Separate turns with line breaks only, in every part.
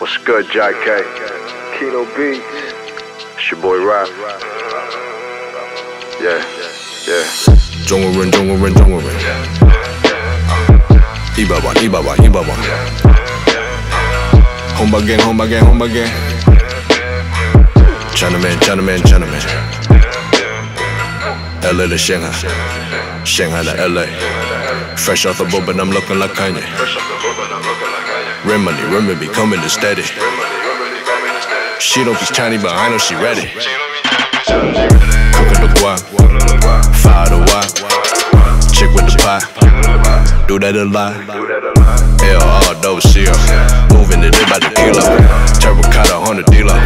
What's good, JK? Kino Beats. It's your boy Rap. Yeah, yeah.
Jongwon, Jongwon, Jongwon. Ibaba, Ibaba, Ibaba. Home again, home again, home again. Chinaman, Chinaman, Chinaman. LA to Shanghai. Shanghai to LA. Fresh off the boat, but I'm looking like Kanye. Fresh off the boat, but I'm looking like Kanye. Remedy, remedy, coming to steady. She don't be Chinese, but I know she ready. Cooking the guac, fire the wok. Chick with the pie, do that a lot. LR double seal, moving it by the kilo. Turbo cut on the dealer,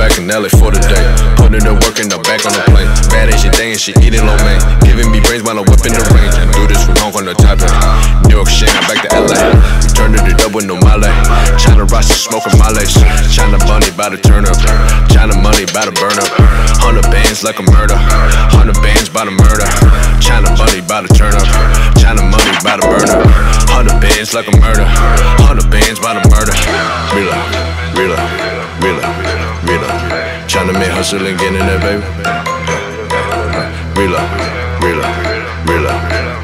back in LA for the day. Putting the work in the back on the plane. Bad as she thing, she eating lo mein. Giving me brains while I'm whipping the range. I do this from Hong Kong to Taipei. New York shit, I'm back to LA. To the dub with no Male. China Rasta smoking my lace. China bunny by the turn up. China money by the burn up. Hundred bands like a murder. Hundred bands by the murder. China bunny by the turn up. China money by the burn up. Hundred bands like a murder. Hundred bands by the murder. Reload, reload, reload, reload. China man hustling, getting that baby. Reload, reload, reload,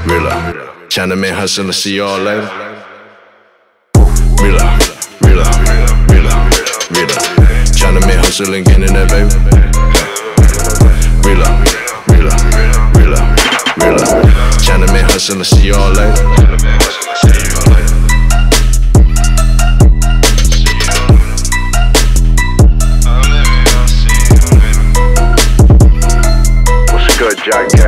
reload. China man hustling, see y'all later. Reload, reload, reload, reload. China man hustling, getting that baby. Reload, reload, reload, reload. China man hustling, see y'all later.
K?